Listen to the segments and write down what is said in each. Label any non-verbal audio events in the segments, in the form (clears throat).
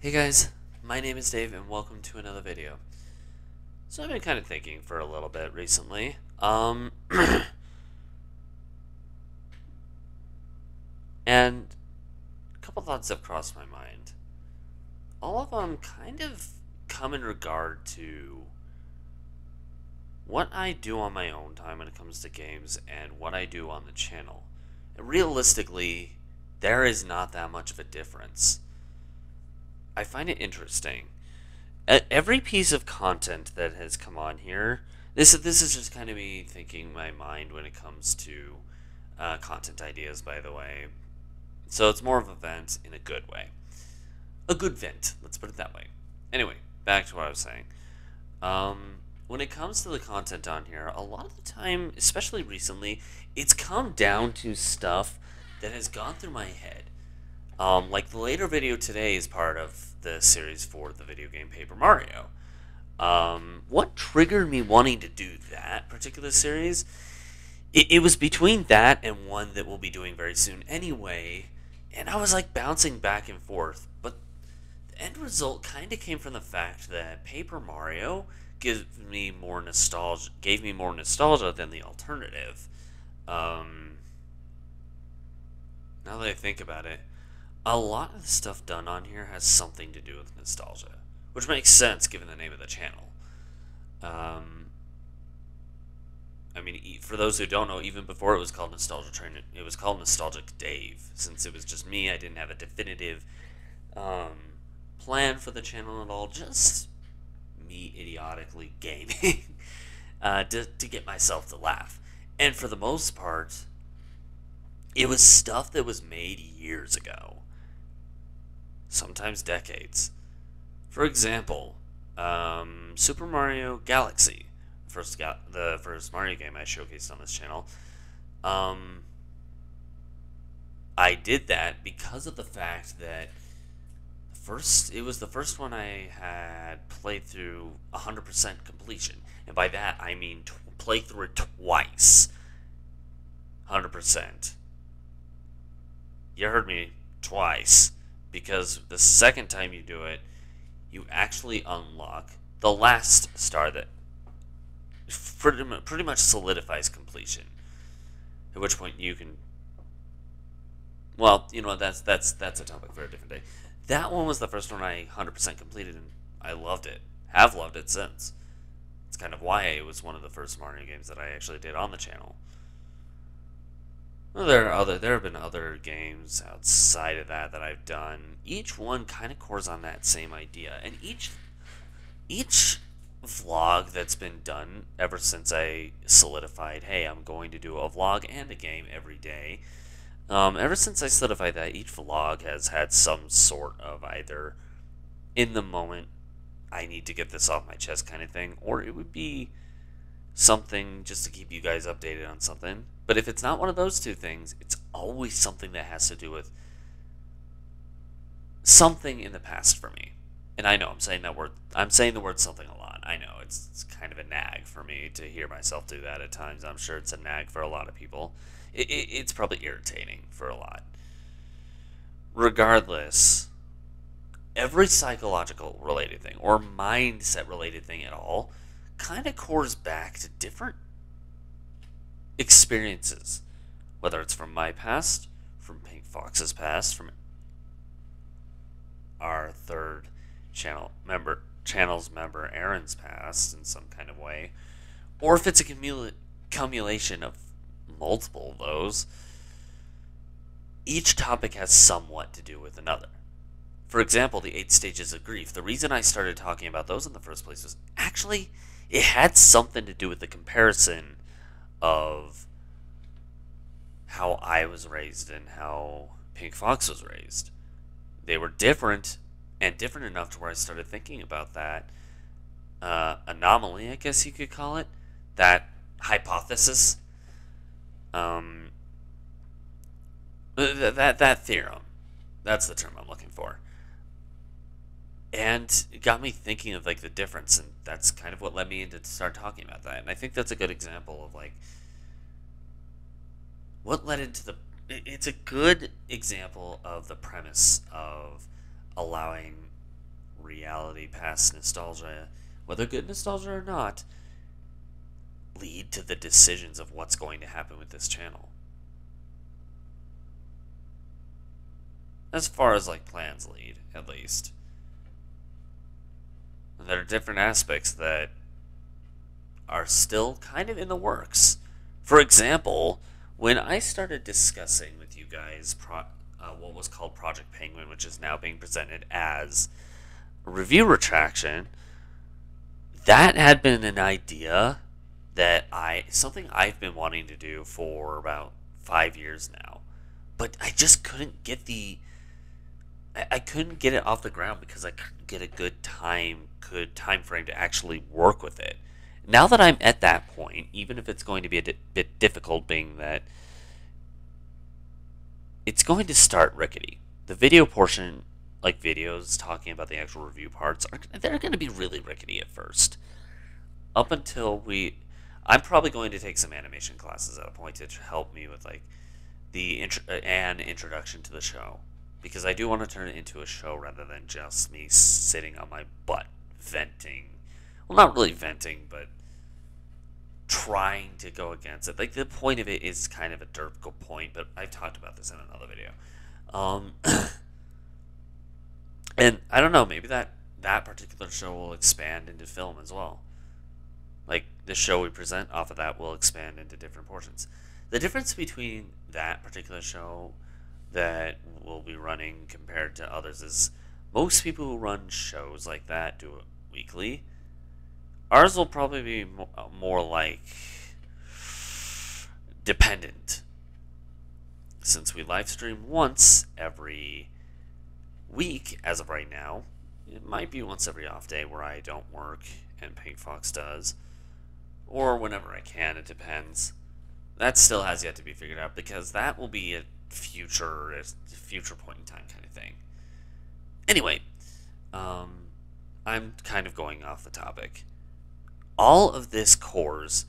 Hey guys, my name is Dave and welcome to another video. So I've been kind of thinking for a little bit recently. Um (clears throat) and a couple thoughts have crossed my mind. All of them kind of come in regard to what I do on my own time when it comes to games and what I do on the channel. And realistically, there is not that much of a difference. I find it interesting. Every piece of content that has come on here, this this is just kind of me thinking my mind when it comes to uh, content ideas. By the way, so it's more of a vent in a good way, a good vent. Let's put it that way. Anyway, back to what I was saying. Um, when it comes to the content on here, a lot of the time, especially recently, it's come down to stuff that has gone through my head. Um, like the later video today is part of the series for the video game Paper Mario. Um, what triggered me wanting to do that particular series? It, it was between that and one that we'll be doing very soon anyway, and I was like bouncing back and forth. But the end result kind of came from the fact that Paper Mario gives me more nostalgia, gave me more nostalgia than the alternative. Um, now that I think about it, a lot of the stuff done on here has something to do with nostalgia, which makes sense given the name of the channel. Um, I mean, for those who don't know, even before it was called Nostalgia Train, it was called Nostalgic Dave. Since it was just me, I didn't have a definitive um, plan for the channel at all. Just me idiotically gaming (laughs) uh, to, to get myself to laugh. And for the most part, it was stuff that was made years ago sometimes decades. For example, um, Super Mario Galaxy, first ga- the first Mario game I showcased on this channel. Um, I did that because of the fact that first it was the first one I had played through 100% completion, and by that I mean t- play through it twice. 100%. You heard me twice because the second time you do it, you actually unlock the last star that pretty much solidifies completion. At which point you can, well, you know that's that's that's a topic for a different day. That one was the first one I 100% completed, and I loved it. Have loved it since. It's kind of why it was one of the first Mario games that I actually did on the channel. Well, there are other. There have been other games outside of that that I've done. Each one kind of cores on that same idea, and each each vlog that's been done ever since I solidified, hey, I'm going to do a vlog and a game every day. Um, ever since I solidified that, each vlog has had some sort of either in the moment, I need to get this off my chest kind of thing, or it would be something just to keep you guys updated on something. But if it's not one of those two things, it's always something that has to do with something in the past for me. And I know I'm saying that word. I'm saying the word something a lot. I know it's, it's kind of a nag for me to hear myself do that at times. I'm sure it's a nag for a lot of people. It, it, it's probably irritating for a lot. Regardless, every psychological related thing or mindset related thing at all kind of cores back to different experiences, whether it's from my past, from Pink Fox's past, from our third channel member channel's member Aaron's past in some kind of way, or if it's a cumula- cumulation of multiple of those, each topic has somewhat to do with another. For example, the eight stages of grief. The reason I started talking about those in the first place was actually it had something to do with the comparison of how I was raised and how Pink Fox was raised. They were different and different enough to where I started thinking about that uh, anomaly, I guess you could call it, that hypothesis, um, th- that that theorem. That's the term I'm looking for and it got me thinking of like the difference and that's kind of what led me into to start talking about that and i think that's a good example of like what led into the it's a good example of the premise of allowing reality past nostalgia, whether good nostalgia or not, lead to the decisions of what's going to happen with this channel. As far as like plans lead, at least. There are different aspects that are still kind of in the works. For example, when I started discussing with you guys pro- uh, what was called Project Penguin, which is now being presented as review retraction, that had been an idea that I something I've been wanting to do for about five years now, but I just couldn't get the I, I couldn't get it off the ground because I couldn't get a good time good time frame to actually work with it. Now that I'm at that point, even if it's going to be a di- bit difficult, being that it's going to start rickety. The video portion, like videos talking about the actual review parts, are they're going to be really rickety at first. Up until we, I'm probably going to take some animation classes at a point to help me with like the intro, uh, an introduction to the show because I do want to turn it into a show rather than just me sitting on my butt venting. Well, not really venting, but trying to go against it. Like the point of it is kind of a derp point, but I've talked about this in another video. Um, (clears throat) and I don't know, maybe that that particular show will expand into film as well. Like the show we present off of that will expand into different portions. The difference between that particular show that will be running compared to others is most people who run shows like that do it weekly Ours will probably be more like dependent. Since we live stream once every week as of right now, it might be once every off day where I don't work and Pink Fox does. Or whenever I can, it depends. That still has yet to be figured out because that will be a future future point in time kind of thing. Anyway, um, I'm kind of going off the topic all of this cores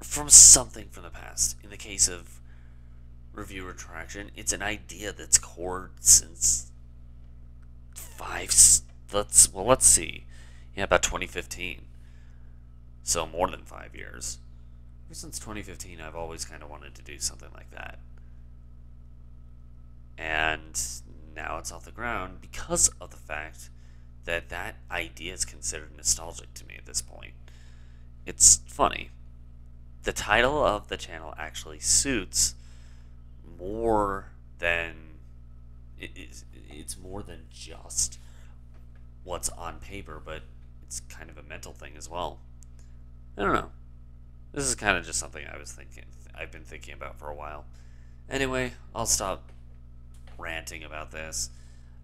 from something from the past. In the case of review retraction, it's an idea that's cored since five. Let's well, let's see. Yeah, about 2015. So more than five years. Since 2015, I've always kind of wanted to do something like that. And now it's off the ground because of the fact that that idea is considered nostalgic to me at this point it's funny. The title of the channel actually suits more than it is. It's more than just what's on paper, but it's kind of a mental thing as well. I don't know. This is kind of just something I was thinking. I've been thinking about for a while. Anyway, I'll stop ranting about this.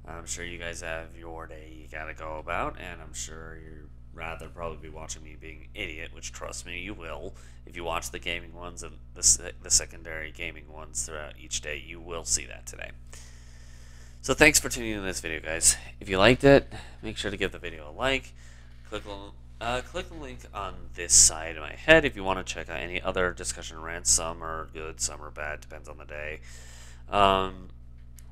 I'm sure you guys have your day you gotta go about, and I'm sure you're rather probably be watching me being an idiot, which trust me, you will. If you watch the gaming ones and the, the secondary gaming ones throughout each day, you will see that today. So thanks for tuning in this video, guys. If you liked it, make sure to give the video a like. Click on uh, click the link on this side of my head if you want to check out any other discussion rants. Some are good, some are bad, depends on the day. Um,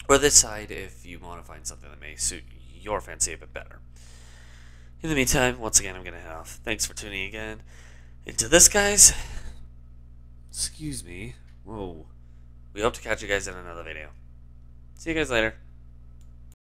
or this side if you want to find something that may suit your fancy a bit better. In the meantime, once again, I'm going to head off. Thanks for tuning again into this, guys. Excuse me. Whoa. We hope to catch you guys in another video. See you guys later.